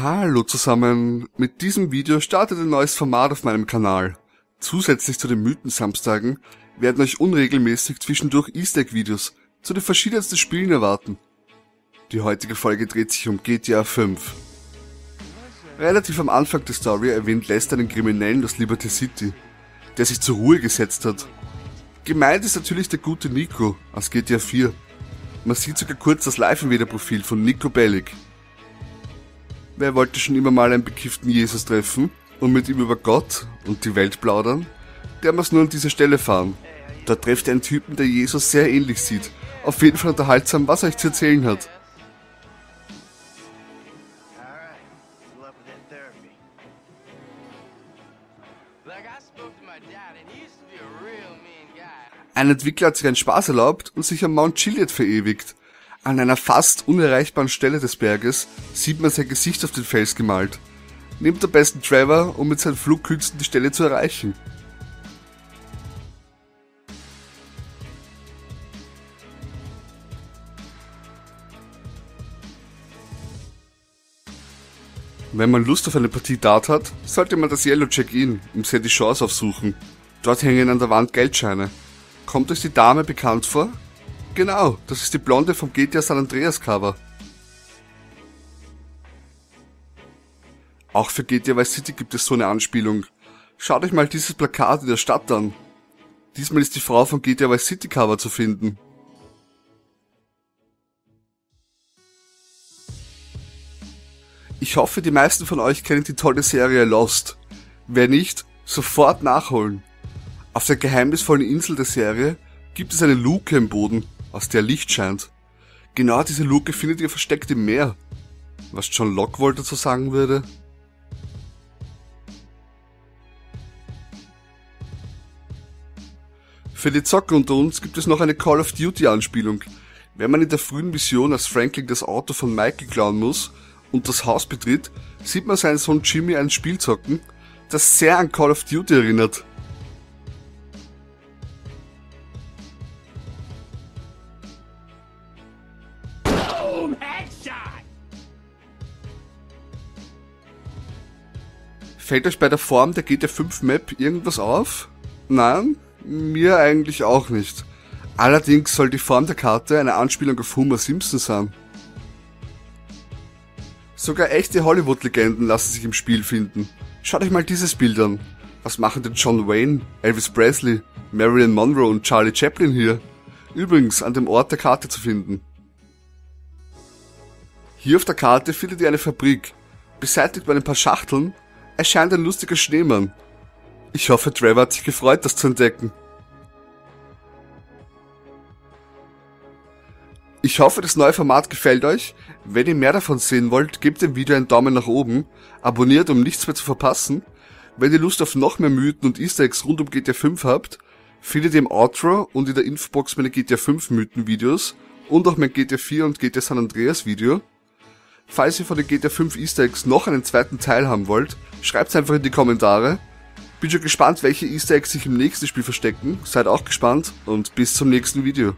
Hallo zusammen, mit diesem Video startet ein neues Format auf meinem Kanal. Zusätzlich zu den Mythen-Samstagen werden euch unregelmäßig zwischendurch Easter Egg Videos zu den verschiedensten Spielen erwarten. Die heutige Folge dreht sich um GTA 5. Relativ am Anfang der Story erwähnt Lester einen Kriminellen aus Liberty City, der sich zur Ruhe gesetzt hat. Gemeint ist natürlich der gute Nico aus GTA 4. Man sieht sogar kurz das Live-Invader-Profil von Nico Bellic. Wer wollte schon immer mal einen bekifften Jesus treffen und mit ihm über Gott und die Welt plaudern? Der muss nur an diese Stelle fahren. Dort trefft er einen Typen, der Jesus sehr ähnlich sieht. Auf jeden Fall unterhaltsam, was er euch zu erzählen hat. Ein Entwickler hat sich einen Spaß erlaubt und sich am Mount Chiliad verewigt. An einer fast unerreichbaren Stelle des Berges sieht man sein Gesicht auf den Fels gemalt. Nimmt am besten Trevor, um mit seinen Flugkünsten die Stelle zu erreichen. Wenn man Lust auf eine Partie Dart hat, sollte man das Yellow Check-In im Sandy Shores aufsuchen. Dort hängen an der Wand Geldscheine. Kommt euch die Dame bekannt vor? Genau, das ist die Blonde vom GTA San Andreas Cover. Auch für GTA Vice City gibt es so eine Anspielung. Schaut euch mal dieses Plakat in der Stadt an. Diesmal ist die Frau vom GTA Vice City Cover zu finden. Ich hoffe, die meisten von euch kennen die tolle Serie Lost. Wer nicht, sofort nachholen. Auf der geheimnisvollen Insel der Serie gibt es eine Luke im Boden, aus der Licht scheint. Genau diese Luke findet ihr versteckt im Meer. Was John Locke dazu sagen würde? Für die Zocker unter uns gibt es noch eine Call of Duty Anspielung. Wenn man in der frühen Mission als Franklin das Auto von Michael klauen muss und das Haus betritt, sieht man seinen Sohn Jimmy ein Spiel zocken, das sehr an Call of Duty erinnert. Fällt euch bei der Form der GTA 5 Map irgendwas auf? Nein? Mir eigentlich auch nicht. Allerdings soll die Form der Karte eine Anspielung auf Homer Simpson sein. Sogar echte Hollywood-Legenden lassen sich im Spiel finden. Schaut euch mal dieses Bild an. Was machen denn John Wayne, Elvis Presley, Marilyn Monroe und Charlie Chaplin hier? Übrigens an dem Ort der Karte zu finden. Hier auf der Karte findet ihr eine Fabrik. Beseitigt bei ein paar Schachteln erscheint ein lustiger Schneemann. Ich hoffe, Trevor hat sich gefreut, das zu entdecken. Ich hoffe, das neue Format gefällt euch. Wenn ihr mehr davon sehen wollt, gebt dem Video einen Daumen nach oben, abonniert, um nichts mehr zu verpassen. Wenn ihr Lust auf noch mehr Mythen und Easter Eggs rund um GTA 5 habt, findet ihr im Outro und in der Infobox meine GTA 5 Mythen Videos und auch mein GTA 4 und GTA San Andreas Video. Falls ihr von den GTA 5 Easter Eggs noch einen zweiten Teil haben wollt, schreibt's einfach in die Kommentare. Bin schon gespannt, welche Easter Eggs sich im nächsten Spiel verstecken. Seid auch gespannt und bis zum nächsten Video.